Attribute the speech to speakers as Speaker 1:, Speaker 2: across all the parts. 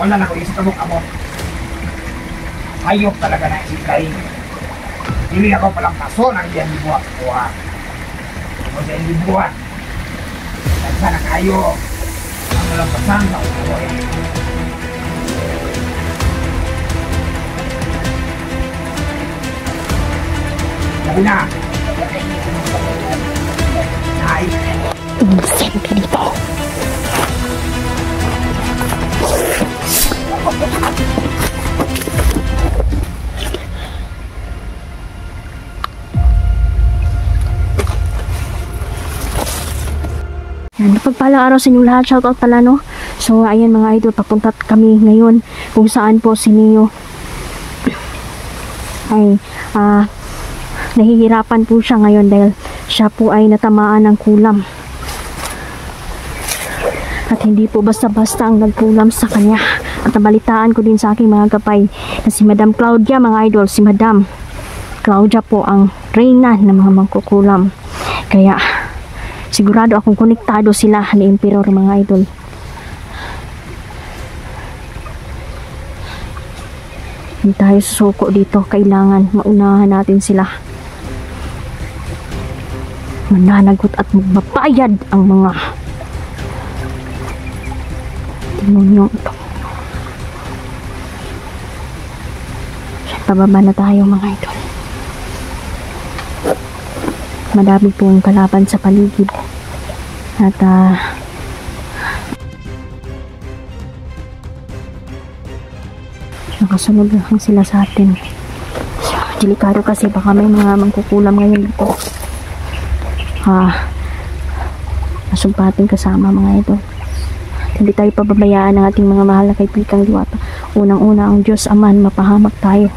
Speaker 1: Wala na ko isip ka mo kamo. Hayop talaga na ikay. Dili ako palang paso ng diyan dibuhat ko ha. O sa dibuhat. Nagsa na kayo. Ang walang pasang sa eh. Sabi na. Ay,
Speaker 2: Insane ka pagpalang araw sa inyo lahat. Shoutout pala, no? So, ayan mga idol, papunta kami ngayon kung saan po si Neo ay ah nahihirapan po siya ngayon dahil siya po ay natamaan ng kulam. At hindi po basta-basta ang nagkulam sa kanya. At nabalitaan ko din sa aking mga kapay na si Madam Claudia, mga idol, si Madam Claudia po ang reyna ng mga mangkukulam. Kaya, sigurado akong konektado sila ni Emperor, mga idol. Hindi tayo susuko dito. Kailangan maunahan natin sila. Mananagot at magbabayad ang mga demonyo ito. Pababa na tayo mga idol. Madami pong kalaban sa paligid. At ah, nakasunod lang sila sa atin. Delikado kasi baka may mga mangkukulam ngayon dito. Ah, masumpating kasama mga ito. Hindi tayo pababayaan ng ating mga mahal na kaibigang diwata. Unang-una ang Diyos Aman, mapahamak tayo.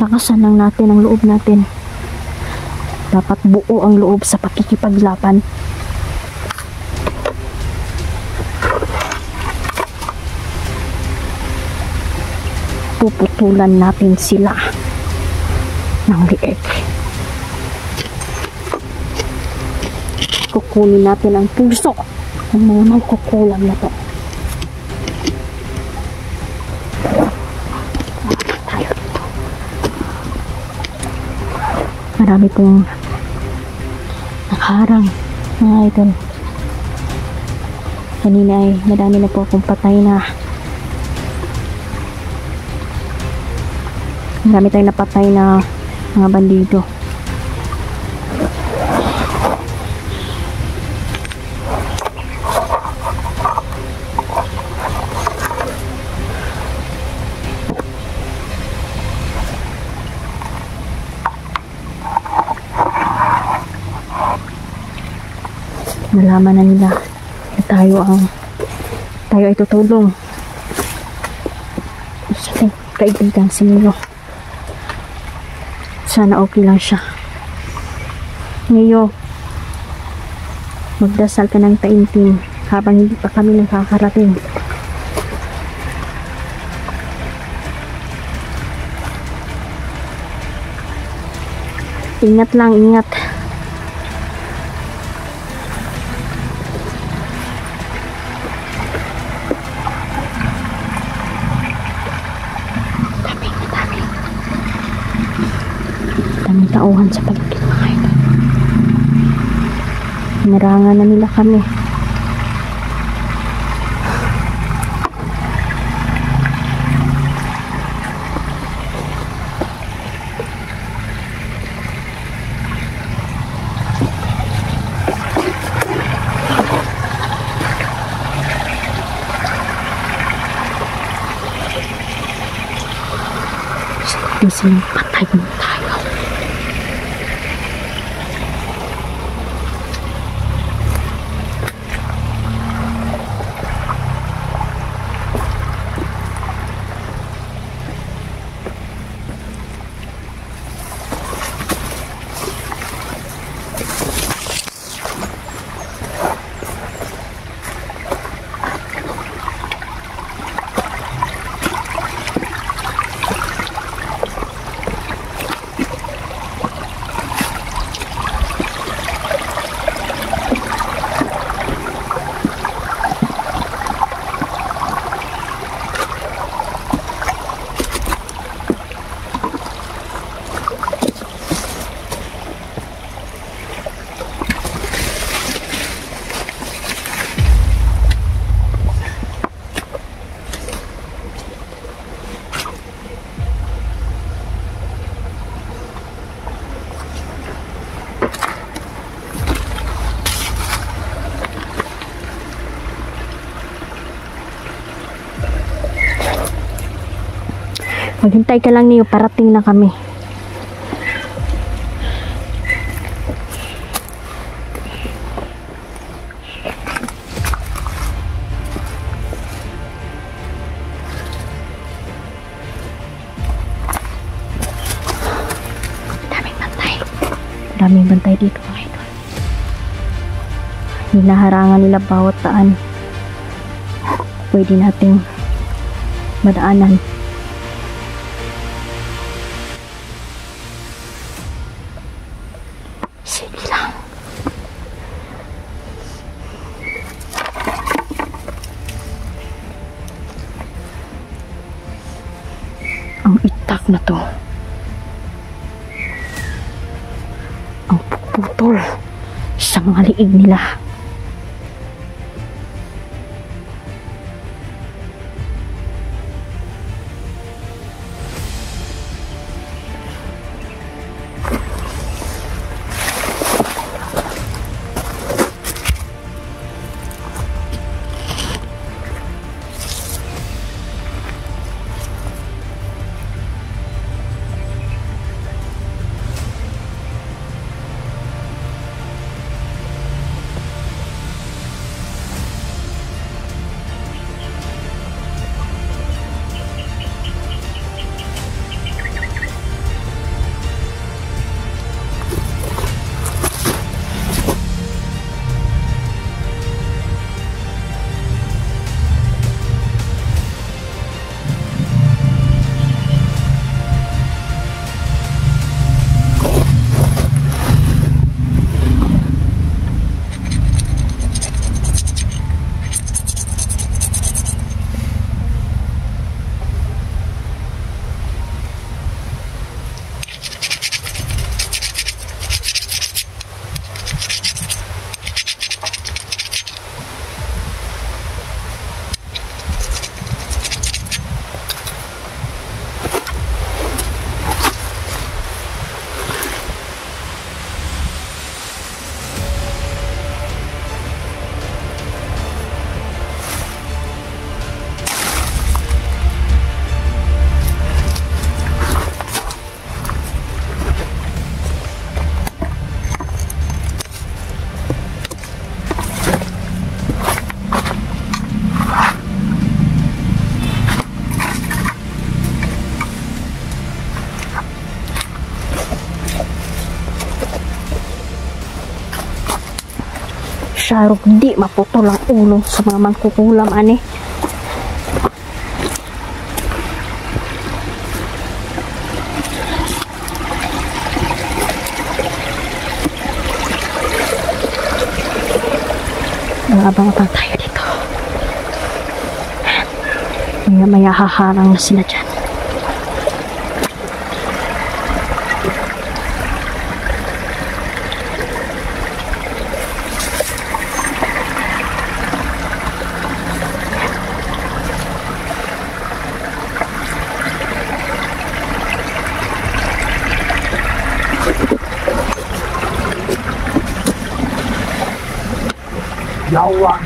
Speaker 2: Lakasan lang natin ang loob natin. Dapat buo ang loob sa pakikipaglaban. puputulan natin sila ng lieg. Kukunin natin ang puso ng mga magkukulam na to. Marami pong nakaharang mga idol. Kanina ay madami na po akong patay na Marami tayong napatay na mga bandido. Nalaman na nila na tayo ang tayo ay tutulong sa ating kaibigan si Milo sana okay lang siya. Ngayon, magdasal ka ng taimtim habang hindi pa kami nakakarating. Ingat lang, ingat. Daming tauhan sa paligid. Narangan na nila kami. Silang patay mo tayo. Maghintay ka lang niyo, parating na kami. Daming bantay. Daming bantay dito mga idol. Hinaharangan nila bawat daan. Pwede nating madaanan. Na to. Ang puputol sa mga liig nila. Sharok di maputol ang ulo sa mga mangkukulam ani. Abang-abang tayo dito. Maya-maya haharang na sila dyan.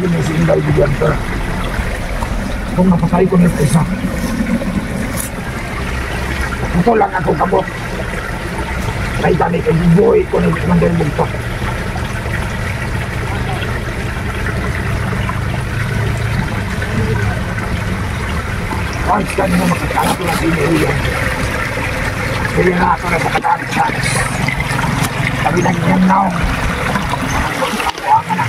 Speaker 1: Yawa din yung sinday bigyan ko. Kung napatay ko nito isa. Ito lang ako kabot. May kami kay buhay ko nito ng del bugto. Once ka nyo makakalap na sinuyan. Sige na ako na sa kataan sa Sabi na ganyan na ako. Kuha ka na.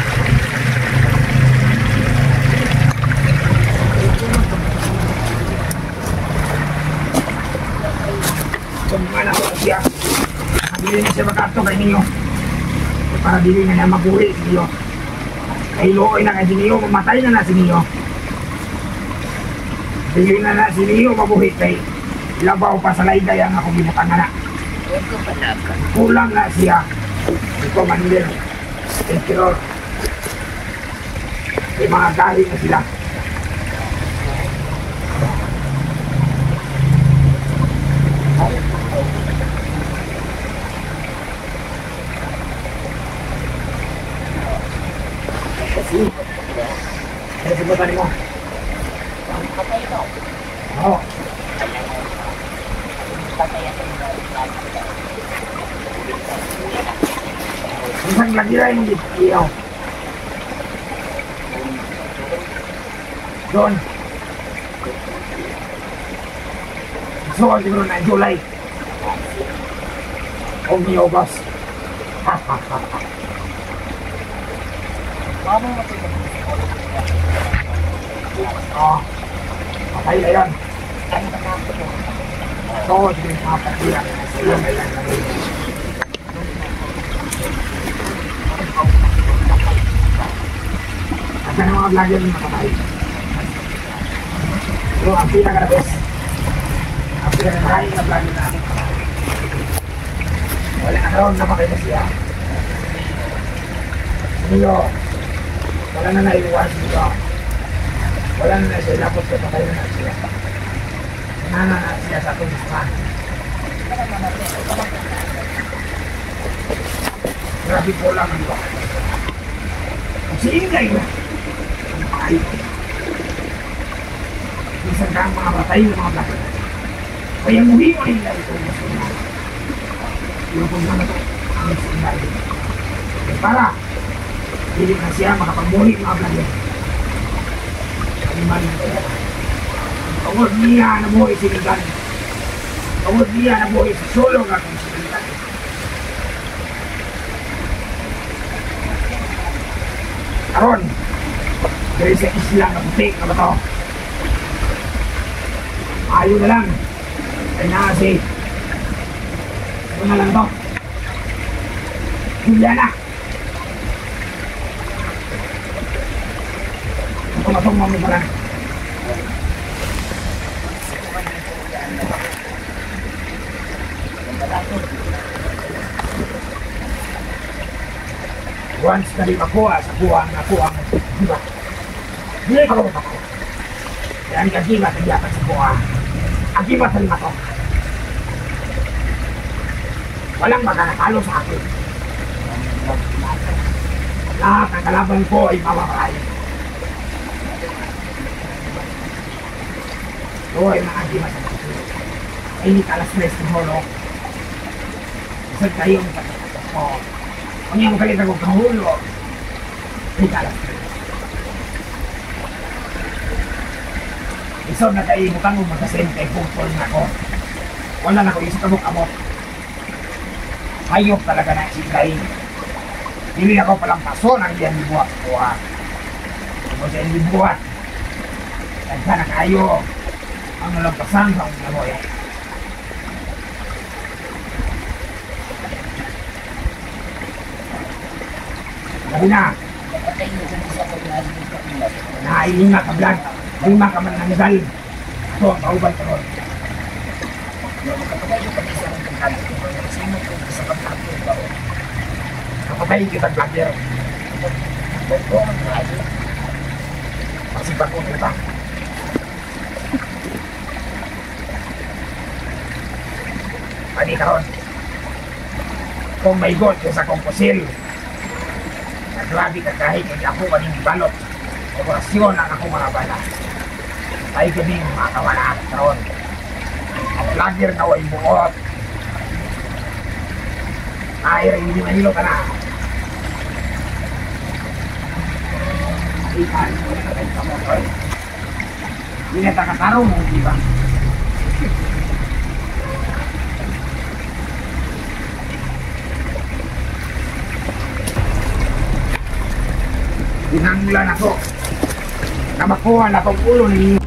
Speaker 1: Kung mana ko siya, na siya makato kay niyo. Para dili na niya mabuhi si niyo. Kay looy na kay si niyo, mamatay na na si niyo. Dili na na si niyo mabuhi kay labaw pa sa layday ang ako binutang na. Kulang na siya. Ito mandir. May mga galing na sila. bơ ba đi ngon đó thằng lạnh dưới đây gì nhiều rồi rồi thì này vô lây ông nhiều boss ha ha ha ha Oo. Patay na yun. So, sige, mga patira. Sila na lang. Kasi mga vlogger yung nakatay. Pero ang pinaka-best, ang pinaka-maraming na vlogger. Wala na raw na makita siya. Niyo, wala na naiwas niyo. Wala na na siya, lapot ko patay na na siya. Nana na siya sa tulisman. Grabe po lang ito. Si Ingay na. Ay. Minsan ka ang mga batay ng mga batay. Kaya muhi mo nila ito. Yung kung ano ito, ang. Eh, para, hindi na siya makapagmuhi mga batay. Tungod niya na buhay sinigan. Tungod niya na buhay sa solo nga kung sinigan. Karon, dari sa isla na puti na ba to? Ayaw na lang. Ay na si. Ano na lang to? Juliana. Ito matong mami pa lang. Once na di makuha sa buwang na kuwang diba? Hindi ko lumabak ko. Kaya ang kagimat ang yapat sa buwa. Ang gimat sa lima to. Walang magkakatalo sa akin. Lahat ng kalaban ko ay mamamatay. Ito ay gimat sa akin. Ay hindi ka alas tres ng holo. Isang kayo ang pagkakatas ko. Kung yung kalita ko kahulo, ay kalas tres. Isod na kayo butang mo magasin kay pupol na ako. Wala na ko isip kabuk amot. Hayop talaga na Clay. Dili ako palang paso ng iyan dibuhat ko ha. Kung sa iyan dibuhat, tagka na kayo ang nalampasan sa mga boy. Sabi na, nailima ka vlog, lima ka man nangal. Ito ang kauban ko ron. Kapatay kita vlogger. Masipag ko kita. Ka ron. Kung may ka sa komposil, Naglabi ka kahit hindi ako kaning balot. Operasyon ang ako mga bala. Tayo kaming makawala at karon. Ang vlogger na way buot. Ay, hindi mahilo ka na. Ikan, wala ka tayong kamotoy. Hindi na takatarong mo, di ba? Dinanglan ako. Na makuha na tong ulo ni